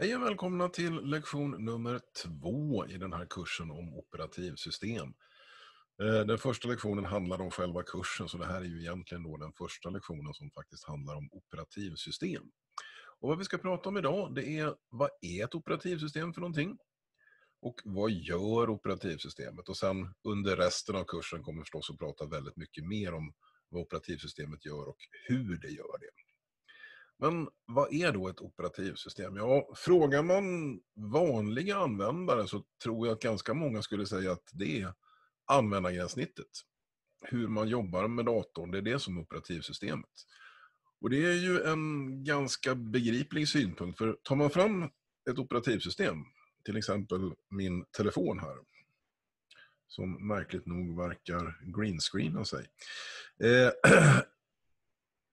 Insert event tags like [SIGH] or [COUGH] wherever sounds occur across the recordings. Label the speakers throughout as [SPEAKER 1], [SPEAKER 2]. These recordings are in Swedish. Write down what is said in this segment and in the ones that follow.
[SPEAKER 1] Hej och välkomna till lektion nummer två i den här kursen om operativsystem. Eh, den första lektionen handlar om själva kursen, så det här är ju egentligen då den första lektionen som faktiskt handlar om operativsystem. Och vad vi ska prata om idag, det är vad är ett operativsystem för någonting? Och vad gör operativsystemet? Och sen under resten av kursen kommer vi förstås att prata väldigt mycket mer om vad operativsystemet gör och hur det gör det. Men vad är då ett operativsystem? Ja, frågar man vanliga användare så tror jag att ganska många skulle säga att det är användargränssnittet. Hur man jobbar med datorn, det är det som är operativsystemet. Och det är ju en ganska begriplig synpunkt, för tar man fram ett operativsystem, till exempel min telefon här, som märkligt nog verkar greenscreena sig. Eh, [CLEARS THROAT] eh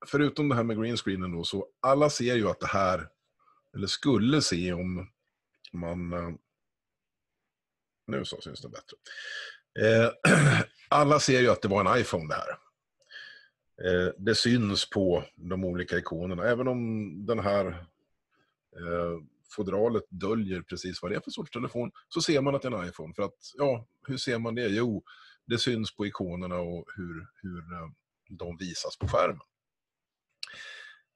[SPEAKER 1] förutom det här med greenscreenen då, så alla ser ju att det här, eller skulle se om man... Eh, nu så syns det bättre. Eh, [CLEARS THROAT] alla ser ju att det var en iPhone det här. Eh, det syns på de olika ikonerna, även om den här fodralet döljer precis vad det är för sorts telefon, så ser man att det är en iPhone. För att, ja, hur ser man det? Jo, det syns på ikonerna och hur, hur de visas på skärmen.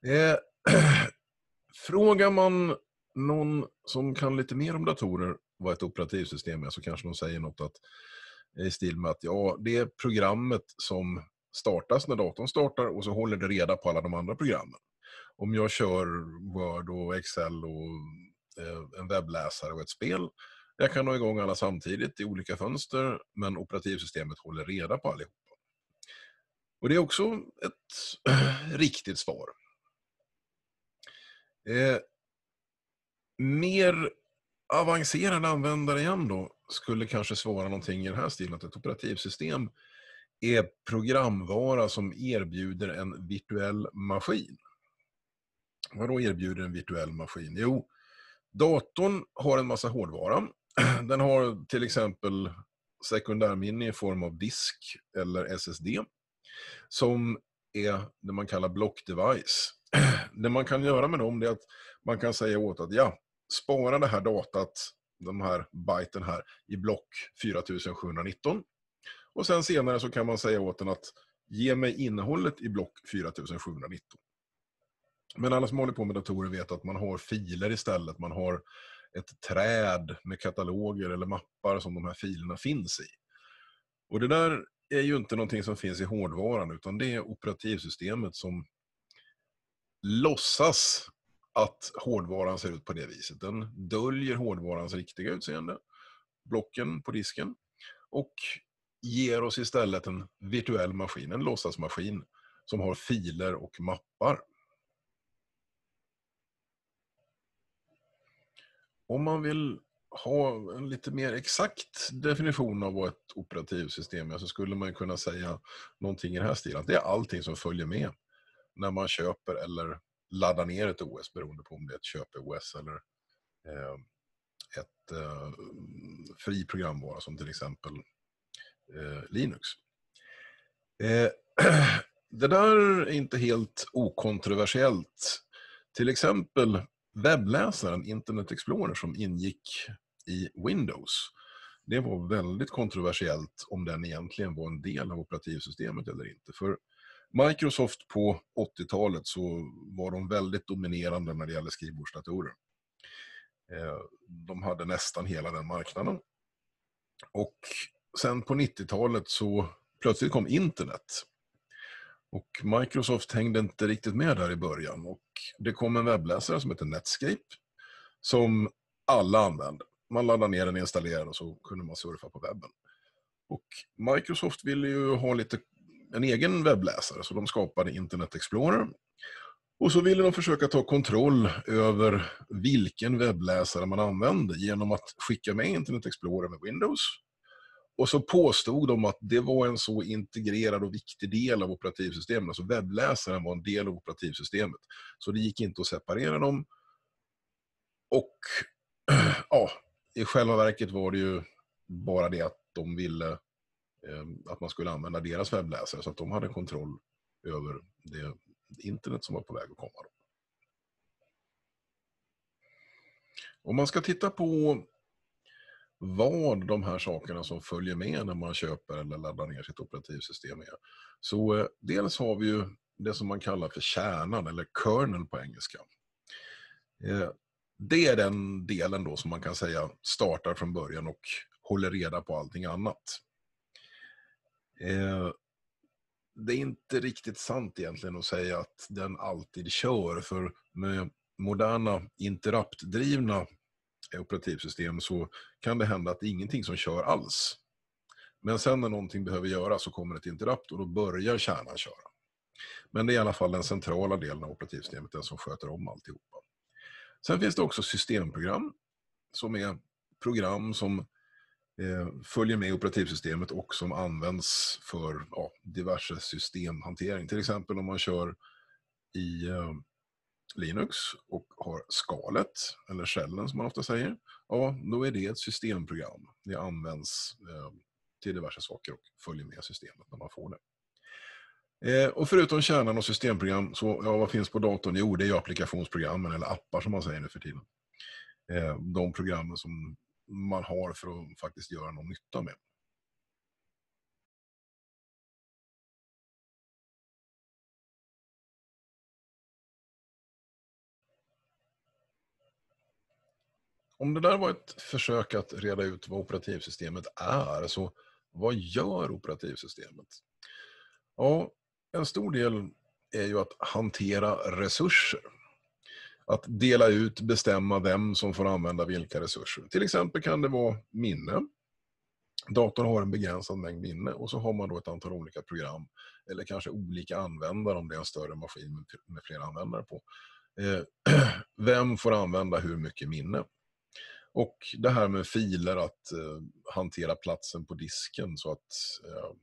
[SPEAKER 1] Eh, [CLEARS THROAT] frågar man någon som kan lite mer om datorer vad ett operativsystem är så kanske de säger något att, i stil med att ja, det är programmet som startas när datorn startar och så håller det reda på alla de andra programmen. Om jag kör Word och Excel och eh, en webbläsare och ett spel, jag kan ha igång alla samtidigt i olika fönster, men operativsystemet håller reda på allihopa. Och det är också ett [CLEARS THROAT] riktigt svar. Eh, mer avancerade användare igen då skulle kanske svara någonting i den här stilen att ett operativsystem är programvara som erbjuder en virtuell maskin. Vad då erbjuder en virtuell maskin? Jo, datorn har en massa hårdvara. [CLEARS THROAT] Den har till exempel sekundärminne i form av disk eller SSD som är det man kallar block device. [CLEARS THROAT] Det man kan göra med dem är att man kan säga åt att ja, spara det här datat, de här byten här, i block 4719. Och sen senare så kan man säga åt den att ge mig innehållet i block 4719. Men alla som håller på med datorer vet att man har filer istället. Man har ett träd med kataloger eller mappar som de här filerna finns i. Och det där är ju inte någonting som finns i hårdvaran utan det är operativsystemet som låtsas att hårdvaran ser ut på det viset. Den döljer hårdvarans riktiga utseende, blocken på disken, och ger oss istället en virtuell maskin, en låtsasmaskin, som har filer och mappar. Om man vill ha en lite mer exakt definition av vad ett operativsystem är så skulle man kunna säga någonting i den här stilen. Det är allting som följer med när man köper eller laddar ner ett OS beroende på om det är ett köp-OS eller eh, ett eh, fri programvara som till exempel eh, Linux. Eh, [CLEARS THROAT] det där är inte helt okontroversiellt. Till exempel webbläsaren Internet Explorer som ingick i Windows. Det var väldigt kontroversiellt om den egentligen var en del av operativsystemet eller inte. För Microsoft på 80-talet så var de väldigt dominerande när det gäller skrivbordsdatorer. Eh, de hade nästan hela den marknaden. Och sen på 90-talet så plötsligt kom internet. Och Microsoft hängde inte riktigt med där i början. Och det kom en webbläsare som heter Netscape. Som alla använde. Man laddade ner den, installerade och så kunde man surfa på webben. Och Microsoft ville ju ha lite en egen webbläsare, så de skapade Internet Explorer. Och så ville de försöka ta kontroll över vilken webbläsare man använde genom att skicka med Internet Explorer med Windows. Och så påstod de att det var en så integrerad och viktig del av operativsystemet. Alltså webbläsaren var en del av operativsystemet. Så det gick inte att separera dem. Och [CLEARS THROAT] ja, i själva verket var det ju bara det att de ville Eh, att man skulle använda deras webbläsare så att de hade kontroll över det internet som var på väg att komma. Om man ska titta på vad de här sakerna som följer med när man köper eller laddar ner sitt operativsystem är. Så eh, dels har vi ju det som man kallar för kärnan eller kernel på engelska. Eh, det är den delen då som man kan säga startar från början och håller reda på allting annat. Eh, det är inte riktigt sant egentligen att säga att den alltid kör, för med moderna interruptdrivna operativsystem så kan det hända att det är ingenting som kör alls. Men sen när någonting behöver göras så kommer ett interrupt och då börjar kärnan köra. Men det är i alla fall den centrala delen av operativsystemet, den som sköter om alltihopa. Sen finns det också systemprogram som är program som Eh, följer med operativsystemet och som används för ja, diverse systemhantering. Till exempel om man kör i eh, Linux och har skalet, eller shellen som man ofta säger, ja, då är det ett systemprogram. Det används eh, till diverse saker och följer med systemet när man får det. Eh, och förutom kärnan och systemprogram, så ja, vad finns på datorn? Jo, det är applikationsprogrammen, eller appar som man säger nu för tiden. Eh, de programmen som man har för att faktiskt göra någon nytta med. Om det där var ett försök att reda ut vad operativsystemet är, så vad gör operativsystemet? Ja, en stor del är ju att hantera resurser. Att dela ut, bestämma vem som får använda vilka resurser. Till exempel kan det vara minne. Datorn har en begränsad mängd minne och så har man då ett antal olika program eller kanske olika användare om det är en större maskin med flera användare på. Eh, [CLEARS THROAT] vem får använda hur mycket minne? Och det här med filer, att eh, hantera platsen på disken så att eh,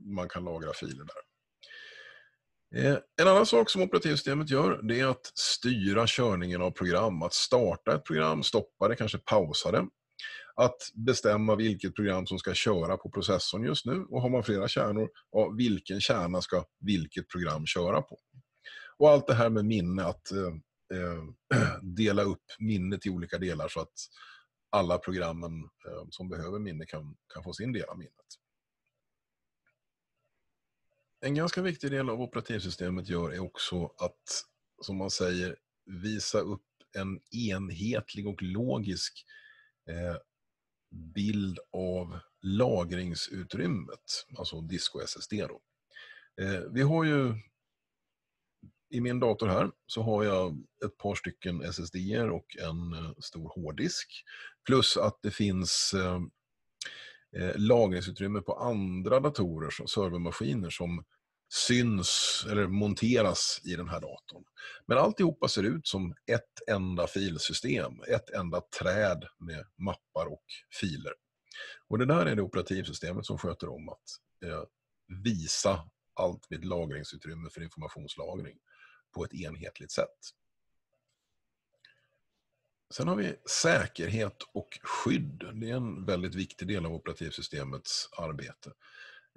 [SPEAKER 1] man kan lagra filer där. Eh, en annan sak som operativsystemet gör, det är att styra körningen av program. Att starta ett program, stoppa det, kanske pausa det. Att bestämma vilket program som ska köra på processorn just nu. Och har man flera kärnor, ja, vilken kärna ska vilket program köra på? Och allt det här med minne, att eh, eh [CLEARS THROAT] dela upp minnet i olika delar så att alla programmen eh, som behöver minne kan, kan få sin del av minnet. En ganska viktig del av operativsystemet gör är också att, som man säger, visa upp en enhetlig och logisk eh, bild av lagringsutrymmet, alltså disk och SSD. Då. Eh, vi har ju i min dator här så har jag ett par stycken SSD och en eh, stor hårddisk. Plus att det finns eh, Eh, lagringsutrymme på andra datorer, som servermaskiner som syns eller monteras i den här datorn. Men alltihopa ser ut som ett enda filsystem, ett enda träd med mappar och filer. Och det där är det operativsystemet som sköter om att eh, visa allt med lagringsutrymme för informationslagring på ett enhetligt sätt. Sen har vi säkerhet och skydd. Det är en väldigt viktig del av operativsystemets arbete.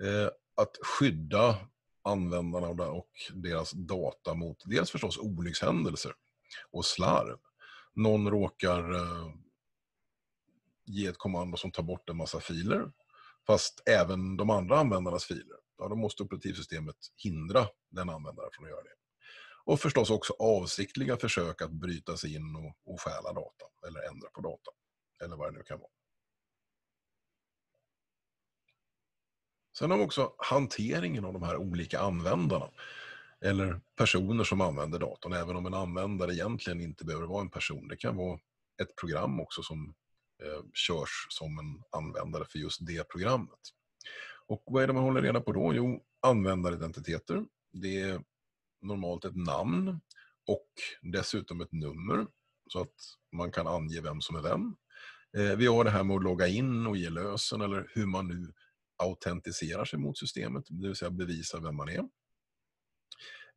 [SPEAKER 1] Eh, att skydda användarna och deras data mot dels förstås olyckshändelser och slarv. Någon råkar eh, ge ett kommando som tar bort en massa filer, fast även de andra användarnas filer. Ja, då måste operativsystemet hindra den användaren från att göra det. Och förstås också avsiktliga försök att bryta sig in och, och stjäla data, eller ändra på data, eller vad det nu kan vara. Sen har vi också hanteringen av de här olika användarna. Eller personer som använder datorn, även om en användare egentligen inte behöver vara en person. Det kan vara ett program också som eh, körs som en användare för just det programmet. Och vad är det man håller reda på då? Jo, användaridentiteter. Det är normalt ett namn och dessutom ett nummer så att man kan ange vem som är vem. Eh, vi har det här med att logga in och ge lösen eller hur man nu autentiserar sig mot systemet, det vill säga bevisar vem man är.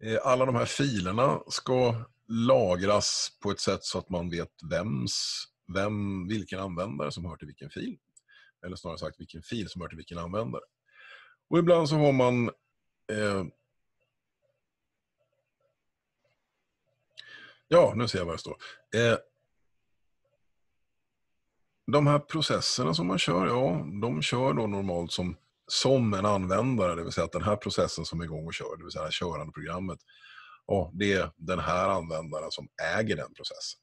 [SPEAKER 1] Eh, alla de här filerna ska lagras på ett sätt så att man vet vems, vem, vilken användare som hör till vilken fil. Eller snarare sagt vilken fil som hör till vilken användare. Och ibland så har man eh, Ja, nu ser jag vad det står. Eh, de här processerna som man kör, ja, de kör då normalt som, som en användare, det vill säga att den här processen som är igång och kör, det vill säga det här körande programmet, ja, det är den här användaren som äger den processen.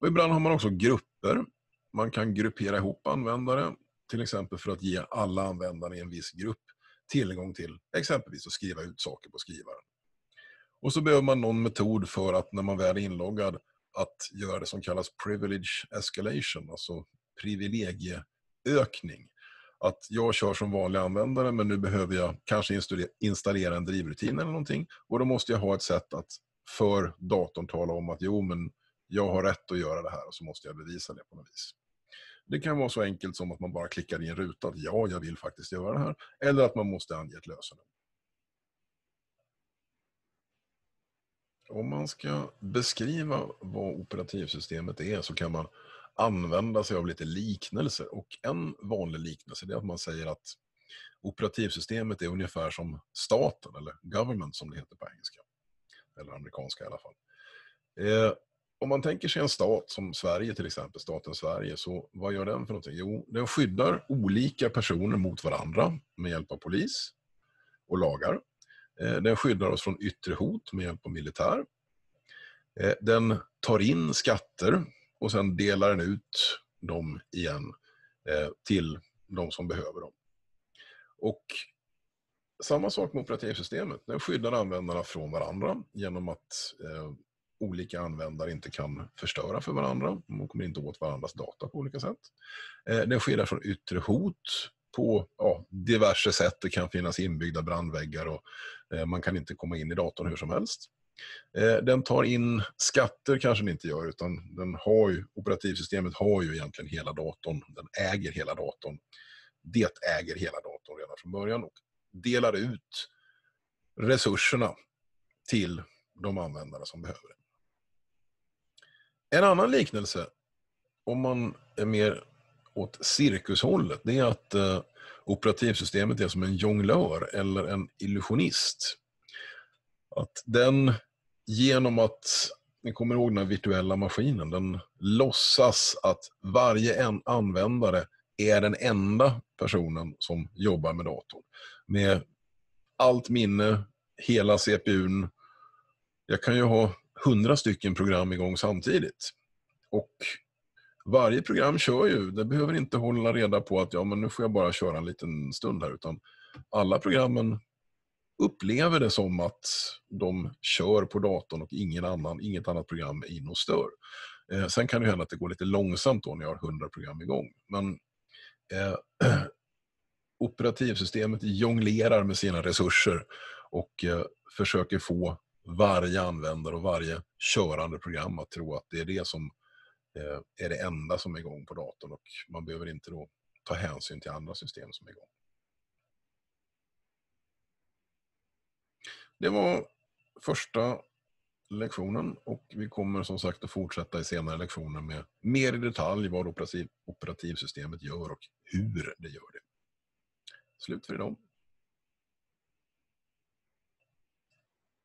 [SPEAKER 1] Och ibland har man också grupper. Man kan gruppera ihop användare, till exempel för att ge alla användare i en viss grupp tillgång till exempelvis att skriva ut saker på skrivaren. Och så behöver man någon metod för att när man väl är inloggad att göra det som kallas privilege escalation, alltså privilegieökning. Att jag kör som vanlig användare men nu behöver jag kanske installera en drivrutin eller någonting och då måste jag ha ett sätt att för datorn tala om att jo men jag har rätt att göra det här och så måste jag bevisa det på något vis. Det kan vara så enkelt som att man bara klickar i en ruta att ja, jag vill faktiskt göra det här. Eller att man måste ange ett lösenord. Om man ska beskriva vad operativsystemet är så kan man använda sig av lite liknelser. Och en vanlig liknelse är att man säger att operativsystemet är ungefär som staten, eller government som det heter på engelska. Eller amerikanska i alla fall. Eh, om man tänker sig en stat som Sverige till exempel, staten Sverige, så vad gör den för någonting? Jo, den skyddar olika personer mot varandra med hjälp av polis och lagar. Eh, den skyddar oss från yttre hot med hjälp av militär. Eh, den tar in skatter och sen delar den ut dem igen eh, till de som behöver dem. Och samma sak med operativsystemet. Den skyddar användarna från varandra genom att olika användare inte kan förstöra för varandra. De kommer inte åt varandras data på olika sätt. Den skyddar från yttre hot på ja, diverse sätt. Det kan finnas inbyggda brandväggar och Eh, man kan inte komma in i datorn hur som helst. Eh, den tar in skatter kanske den inte gör, utan den har ju, operativsystemet har ju egentligen hela datorn. Den äger hela datorn. Det äger hela datorn redan från början och delar ut resurserna till de användare som behöver det. En annan liknelse, om man är mer åt cirkushållet, det är att eh, operativsystemet är som en jonglör eller en illusionist. Att den genom att, ni kommer ihåg den här virtuella maskinen, den låtsas att varje en användare är den enda personen som jobbar med datorn. Med allt minne, hela CPUn. Jag kan ju ha hundra stycken program igång samtidigt. Och varje program kör ju, det behöver inte hålla reda på att ja, men nu får jag bara köra en liten stund här, utan alla programmen upplever det som att de kör på datorn och ingen annan, inget annat program är inne och stör. Eh, sen kan det hända att det går lite långsamt då när jag har 100 program igång. Men eh, [CLEARS THROAT] operativsystemet jonglerar med sina resurser och eh, försöker få varje användare och varje körande program att tro att det är det som Eh, är det enda som är igång på datorn och man behöver inte då ta hänsyn till andra system som är igång. Det var första lektionen och vi kommer som sagt att fortsätta i senare lektioner med mer i detalj vad operativ, operativsystemet gör och hur det gör det. Slut för idag.